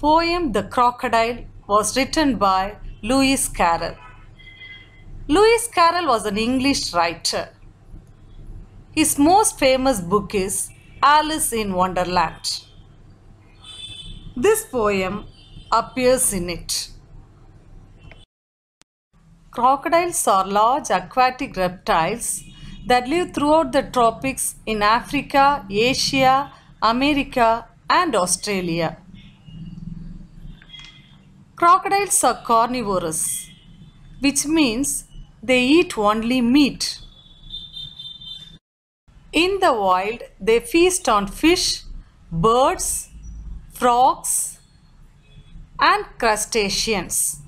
Poem The Crocodile was written by Lewis Carroll. Lewis Carroll was an English writer. His most famous book is Alice in Wonderland. This poem appears in it. Crocodiles are large aquatic reptiles that live throughout the tropics in Africa, Asia, America, and Australia. Crocodiles are carnivorous, which means they eat only meat. In the wild, they feast on fish, birds, frogs, and crustaceans.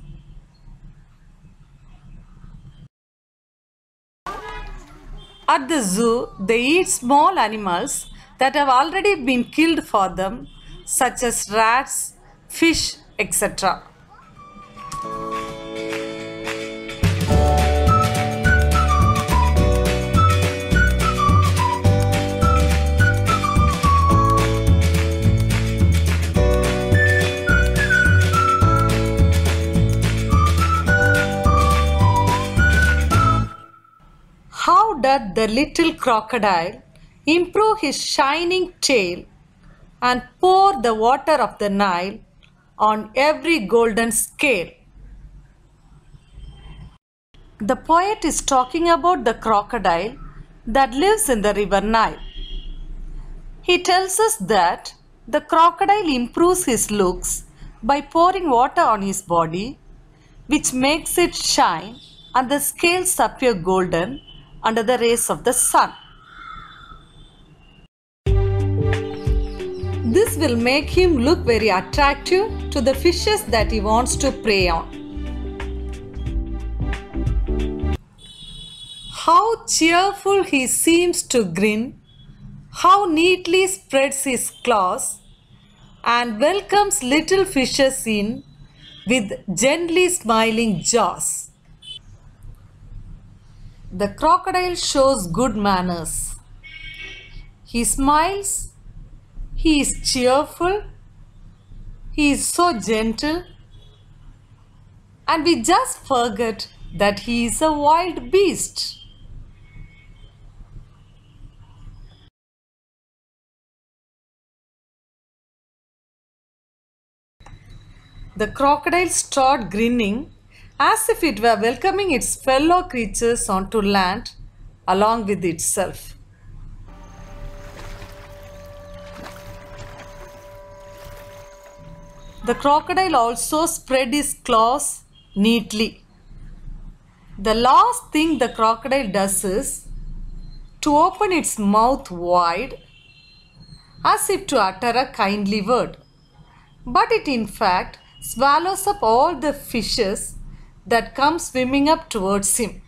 At the zoo, they eat small animals that have already been killed for them, such as rats, fish, etc. Doth the little crocodile improve his shining tail and pour the water of the Nile on every golden scale? The poet is talking about the crocodile that lives in the river Nile. He tells us that the crocodile improves his looks by pouring water on his body, which makes it shine and the scales appear golden under the rays of the sun. This will make him look very attractive to the fishes that he wants to prey on. How cheerful he seems to grin, how neatly spreads his claws, and welcomes little fishes in with gently smiling jaws. The crocodile shows good manners. He smiles, he is cheerful, he is so gentle, and we just forget that he is a wild beast. The crocodile started grinning as if it were welcoming its fellow creatures onto land along with itself. The crocodile also spread his claws neatly. The last thing the crocodile does is to open its mouth wide as if to utter a kindly word. But it in fact swallows up all the fishes that come swimming up towards him.